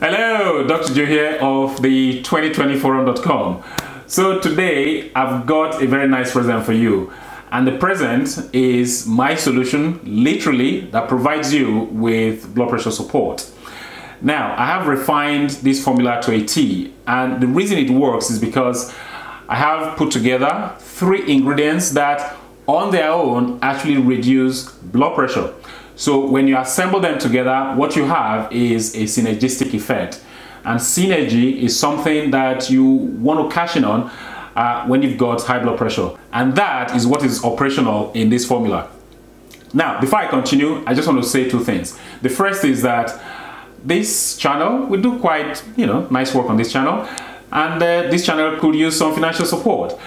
Hello, Dr. Joe here of the 2020forum.com. So today I've got a very nice present for you. And the present is my solution, literally, that provides you with blood pressure support. Now, I have refined this formula to a T, and the reason it works is because I have put together three ingredients that on their own actually reduce blood pressure. So when you assemble them together, what you have is a synergistic effect. And synergy is something that you want to cash in on uh, when you've got high blood pressure. And that is what is operational in this formula. Now, before I continue, I just want to say two things. The first is that this channel, we do quite, you know, nice work on this channel. And uh, this channel could use some financial support.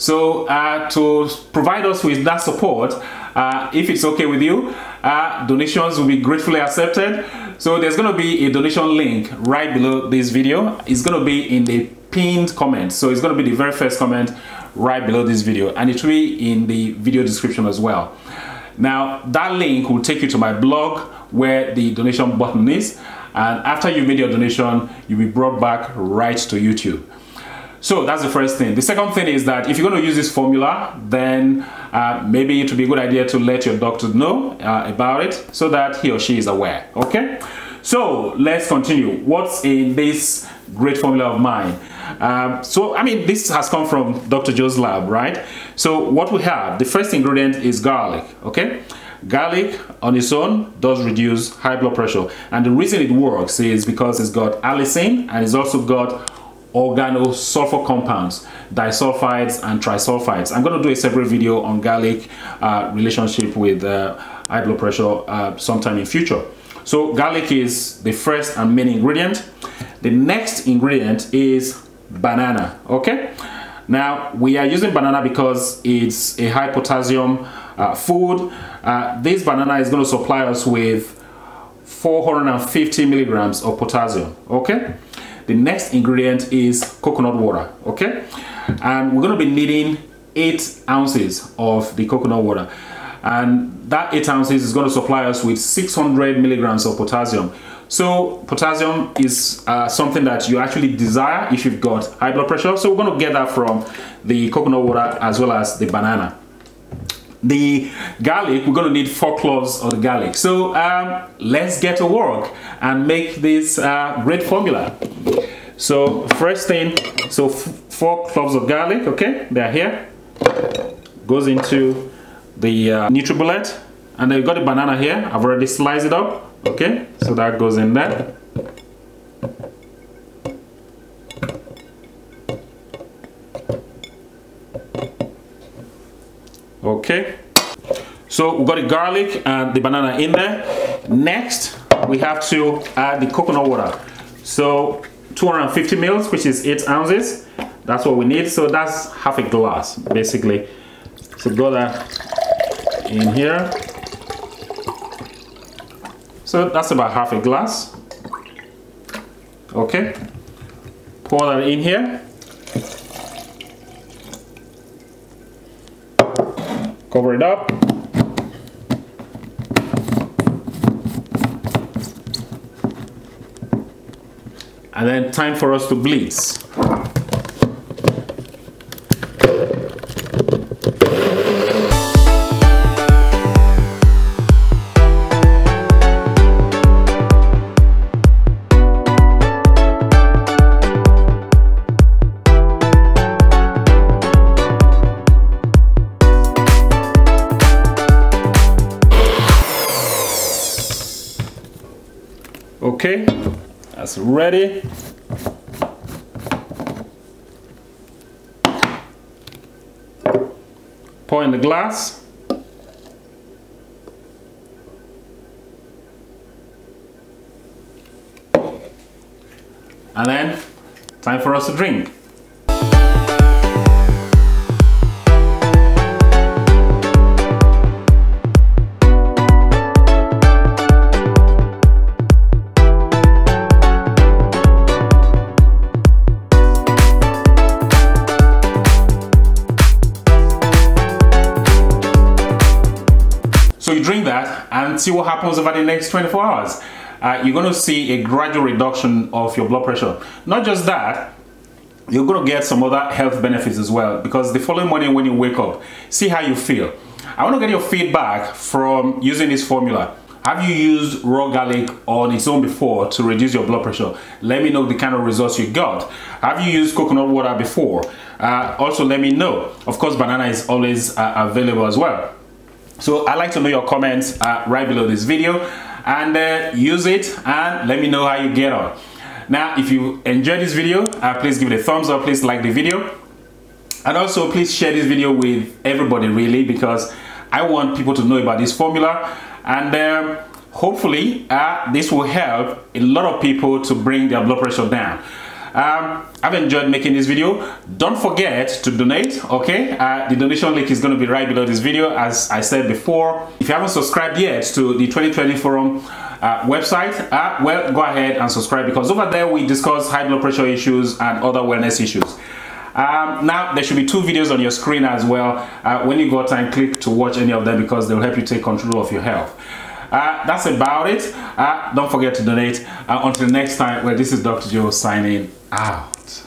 So uh, to provide us with that support, uh, if it's okay with you, uh, donations will be gratefully accepted. So there's going to be a donation link right below this video. It's going to be in the pinned comment. So it's going to be the very first comment right below this video and it will be in the video description as well. Now that link will take you to my blog where the donation button is and after you made your donation, you'll be brought back right to YouTube. So that's the first thing. The second thing is that if you're going to use this formula, then uh, maybe it would be a good idea to let your doctor know uh, about it so that he or she is aware. Okay? So let's continue. What's in this great formula of mine? Um, so, I mean, this has come from Dr. Joe's lab, right? So what we have, the first ingredient is garlic, okay? Garlic on its own does reduce high blood pressure. And the reason it works is because it's got allicin and it's also got organosulfur compounds, disulfides and trisulfides. I'm going to do a separate video on garlic uh, relationship with uh, high blood pressure uh, sometime in future. So garlic is the first and main ingredient. The next ingredient is banana, okay? Now, we are using banana because it's a high potassium uh, food. Uh, this banana is going to supply us with 450 milligrams of potassium, okay? The next ingredient is coconut water, okay? And we're gonna be needing eight ounces of the coconut water. And that eight ounces is gonna supply us with 600 milligrams of potassium. So potassium is uh, something that you actually desire if you've got high blood pressure. So we're gonna get that from the coconut water as well as the banana the garlic we're going to need four cloves of the garlic. So um, let's get to work and make this uh, great formula. So first thing so four cloves of garlic okay? They're here. Goes into the uh, NutriBullet. And then you got the banana here. I've already sliced it up okay? So that goes in there okay. So we got the garlic and the banana in there. Next we have to add the coconut water. So 250 mils which is 8 ounces. That's what we need. So that's half a glass basically. So got that in here. So that's about half a glass. Okay. Pour that in here cover it up. And then time for us to bleed Okay, that's ready. Pour in the glass. And then, time for us to drink. And see what happens over the next 24 hours. uh, you're going to see a gradual reduction of your blood pressure. Not just that, you're going to get some other health benefits as well because the following morning when you wake up, see how you feel. I want to get your feedback from using this formula. Have you used raw garlic on its own before to reduce your blood pressure? Let me know the kind of results you got. Have you used coconut water before? Uh, also, let me know. Of course, banana is always uh, available as well. So I'd like to know your comments uh, right below this video and uh, use it and let me know how you get on. Now, if you enjoyed this video, uh, please give it a thumbs up. Please like the video. And also, please share this video with everybody really because I want people to know about this formula and um, hopefully uh, this will help a lot of people to bring their blood pressure down um, I've enjoyed making this video. Don't forget to donate okay? Uh, the donation link is going to be right below this video. As I said before if you haven't subscribed yet to the 2020 forum uh, website uh, well go ahead and subscribe because over there we discuss high blood pressure issues and other wellness issues. Um, now there should be two videos on your screen as well. Uh, when you got time click to watch any of them because they'll help you take control of your health uh, that's about it. Uh, don't forget to donate. Uh, until next time well this is dr joe signing out